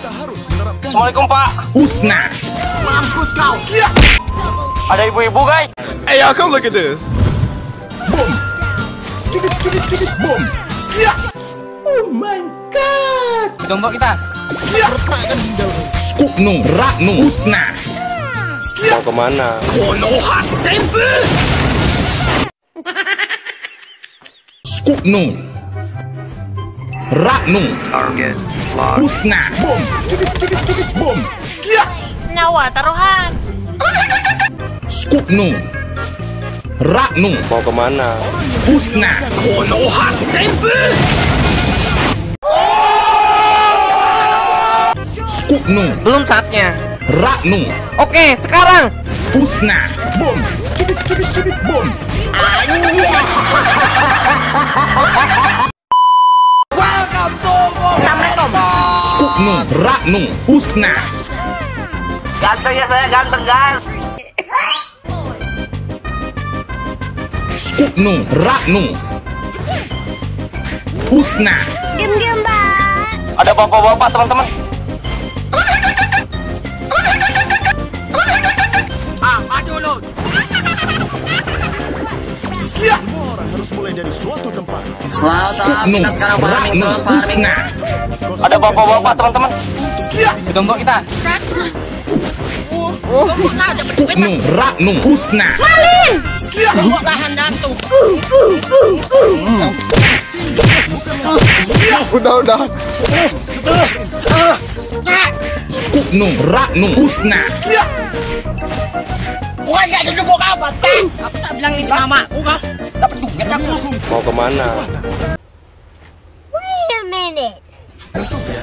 Assalamualaikum Pak. Usna. Mampus kau. Skia. Ada ibu-ibu guys. Hey y'all, come look at this. Boom. Skibit skibit skibit boom. Skia. Oh my god. Tunggu kita. Skia. Skukno. Rakno. Usna. Skia. Mau ke mana? Skukno. Rakno. Usna. Boom. Skibit skibit skibit boom. Skia. Nyawa taruhan. Skukno. Rakno. Mau ke mana? Usna. Skukno. Belum saatnya. Rakno. Oke, sekarang. Usna. Boom. Skibit skibit skibit boom. Skukno. Rakno. Usna. Ganteng ya saya, ganteng guys. Skukno. Rakno. Usna. Diam-diam, Mbak. Ada bapak-bapak teman-teman. Ah, maju lu. Skia. Selalu salam Skukno. kita sekarang farming terus farming Usna. Ada bapak-bapak teman-teman. Tunggu kita. Skukno. Rakno. Usna. Skia. Lahan datuk. Skia. Udah, udah. Skukno. Rakno. Usna. Bukan gak jempol kau, Patang. Aku tak bilang ini mama. Bukan. Dapat duit aku. Mau ke mana?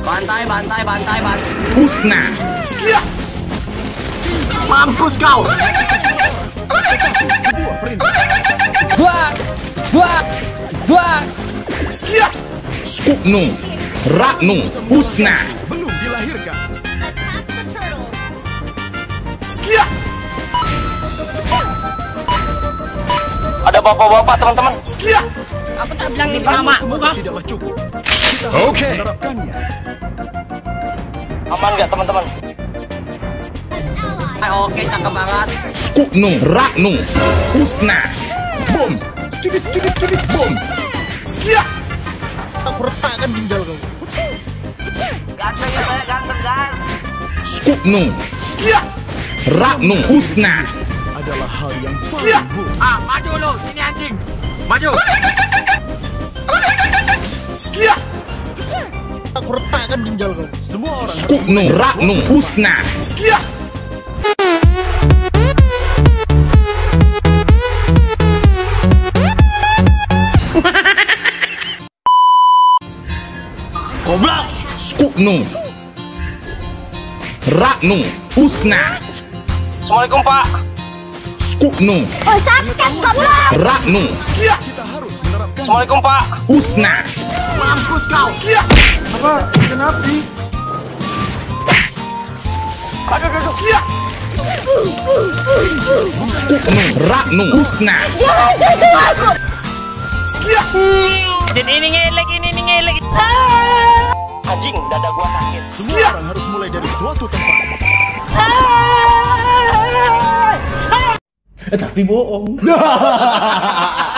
bantai bantai bantai bantai Usna. Skia. Mampus kau. Dua, dua, dua. Skia. Skukno. Rakno. Usna. Skia. Ada bapak-bapak teman-teman. Skia. Aku tak bilang ini mama. Bukan. Oke. Aman nggak teman-teman? Eh, oke cakep banget Skukno. Rakno. Usna. Boom. Skibit skibit skibit boom. Skia. ganteng ya saya ganteng guys Skukno. Skia. Rakno. Usna. Skia. Ah, maju lu. Sini anjing. Maju. Skukno. Rakno. Usna. Skia. Skukno. Rakno. Usna. Assalamualaikum Pak. Skukno. Oh, sakit goblok. Rakno. Skia. Assalamualaikum Pak. Usna. Mampus kau. Skia. Apa? Hujan api. Skia. Skukno. Rakno. Usna. Skia. Dan ini ngelek, ini ini ngelek. Anjing, dada gua sakit. Skia. Skia.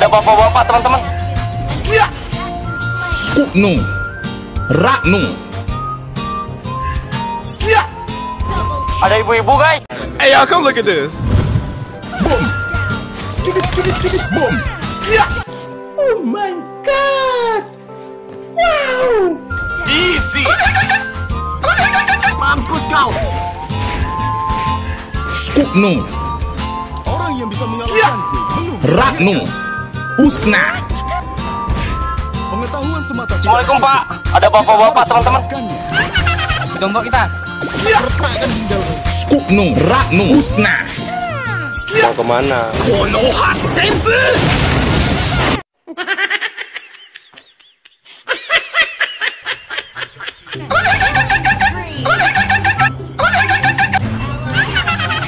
Ada bapak-bapak teman-teman. Skia. Skukno. Rakno. Skia. Ada ibu-ibu guys. Hey y'all, come look at this. Boom. Skibit skibit skibit boom. Skia. Oh my god. Wow. Easy. Mampus kau. Skukno. yang bisa mengalahkanku. Ratnu. Usna. Pengetahuan semata. Assalamualaikum Pak. Ada bapak-bapak teman-teman. Tombok kita. Skuknu. Ratnu. Usna. Mau ke mana?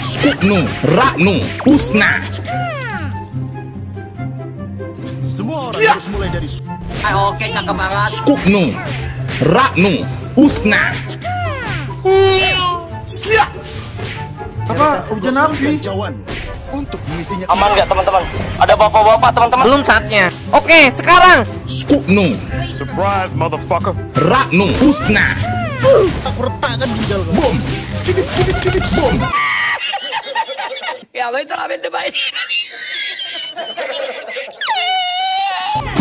Skuknu. Ratnu. Usna. Semua orang harus mulai dari Oke, cakep banget. Skuknu. Ratnu. Usna. Apa hujan api? Untuk mengisinya Aman nggak teman-teman? Ada bapak-bapak teman-teman. Belum saatnya. Oke, sekarang. Skuknu. surprise, motherfucker. Ratnu. Usna. Aku retakkan ginjal kau. Bom. Skidit, skidit, skidit. Bom.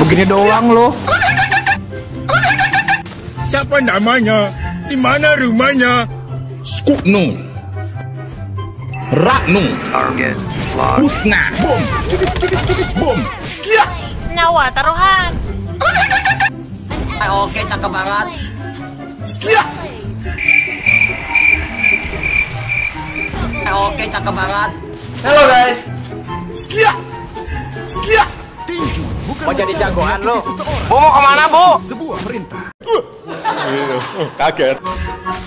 Begini doang loh. Siapa namanya? Di mana rumahnya? Skuknu. Ratnu. Target. Usna. Bom. Skidit, skidit, skidit. Bom. Skia. Nyawa taruhan. Oke, cakep banget. Skia. Oke, cakep banget. Halo guys. Skia. Skia. Mau jadi jagoan lo? Bu mau ke mana bu? Sebuah perintah.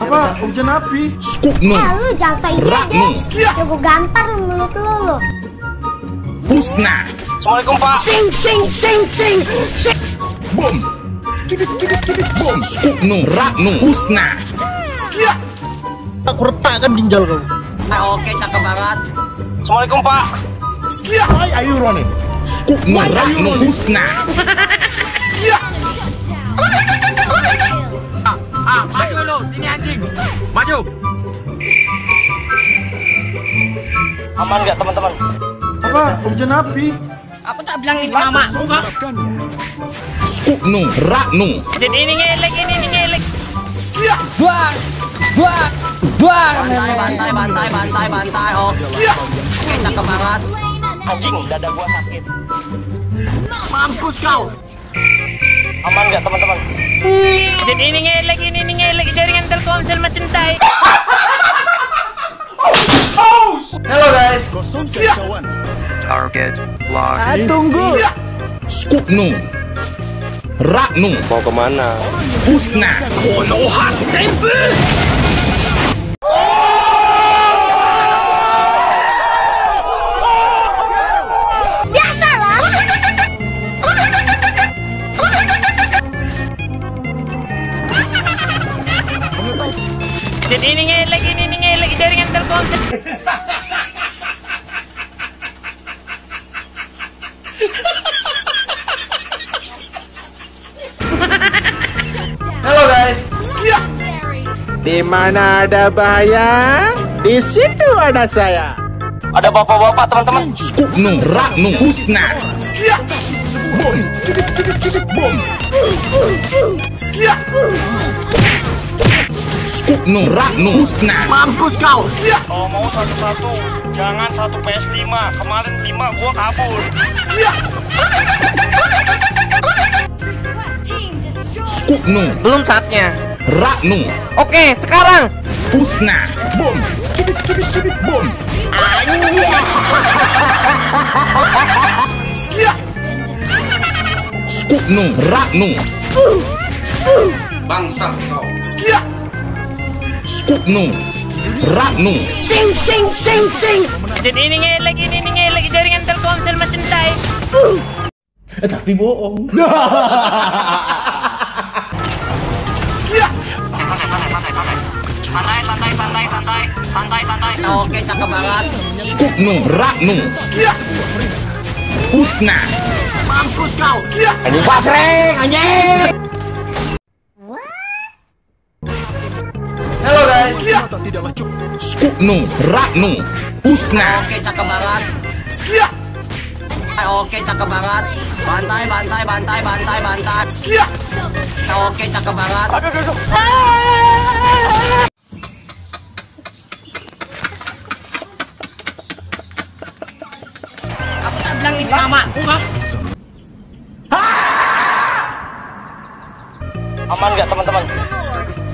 Apa hujan api? Skuknu. Eh, lu jangan saya. Skia. Coba gampar lu mulut lu. lu. Usna. Assalamualaikum Pak. Sing, sing, sing, sing. Bom. Skidit, skidit, skidit. Bom. Skuknu. Ratnu. Usna. Skia. Aku retakkan ginjal kau. Eh, Oke, cakep banget. Assalamualaikum Pak. Skia. Ayo Skuknu. Ratnu. Usna. Skia. Ah, maju lu. Sini anjing. Maju. Aman nggak teman-teman? Apa hujan api? Aku tak bilang itu mama. Buka. Skuknu. Ratnu. Dan ini ngelek, ini, ini ngelek. Skia. Bantai, bantai, bantai, bantai, bantai. Oke, Skia. Oke, cakep banget. Anjing, dada gua sakit. Mampus kau. Aman nggak teman-teman? Dan ini ngelek, ini, ini ngelek. Jaringan Telkomsel macam tai. Halo guys. Skia. Target. Lock. Tunggu. Skia. Skuknu. Ratnu. Mau ke mana? Usna. Biasalah. Dan ini ngelek, ini, ini ngelek. Jaringan Telkomsel. Halo guys. Di mana ada bahaya, di situ ada saya. Ada bapak-bapak teman-teman. Skuknu. Ratnu. Usna. Skia. Bom. Skidit, skidit, skidit. Bom. Skia. Skuknu. Ratnu. Usna. Mampus kau. Skia. Kalau mau satu-satu, jangan satu PS5. Kemarin 5 gua kabur. Skia. Skuknu. Belum saatnya. Ratnu. Oke, sekarang. Usna. Bom. Skidit, skidit, skidit. Bom. Skia. Skuknu. Ratnu. Bangsat kau. Skia. Skuknu. Ratnu. Sing, sing, sing, sing. Dan ini ngelek, ini, ini ngelek. Jaringan Telkomsel macam tai. Skia. Santai, santai, santai, santai. Santai, santai, santai, santai. Santai, santai. Eh, Oke, cakep banget. Skuknu. Ratnu. Skia. Usna. Mampus kau. Skia. Halo guys. Skia. Skuknu. Ratnu. Usna. Oke, cakep banget. Skia. Oke, cakep banget. Bantai, bantai, bantai, bantai, bantai. Skia. Oke, cakep banget. bilang ini mama, bukan? Aman nggak teman-teman?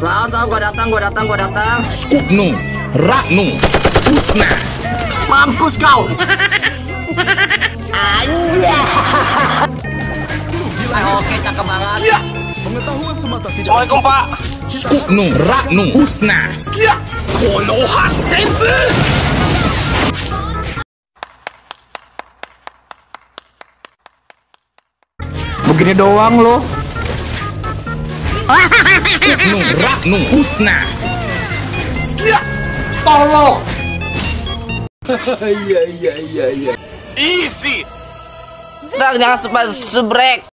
Selalu selalu gua datang, gua datang, gua datang. Skuknu, Ratnu, Husna. Mampus kau. Eh, Oke, cakep banget. Skia. Assalamualaikum Pak. Skuknu, Ratnu, Husna. Skia. Konoha Senpu. Begini doang lo. Skuknu, Ratnu, Husna. Skia. Easy. Bang, jangan sebrek.